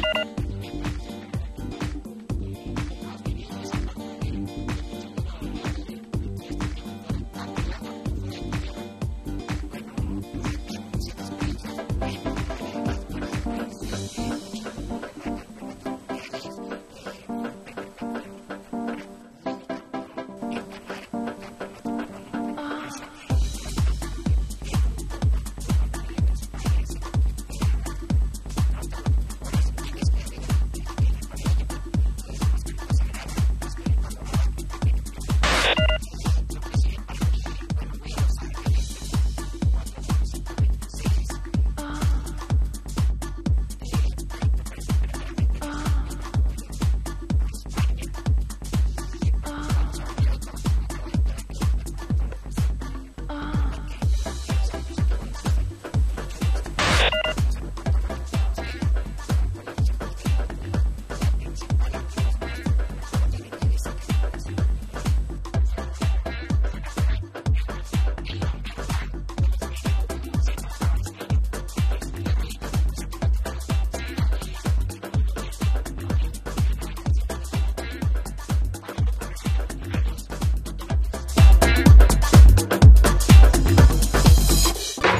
Yeah.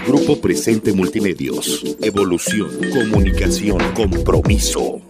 Grupo Presente Multimedios. Evolución, comunicación, compromiso.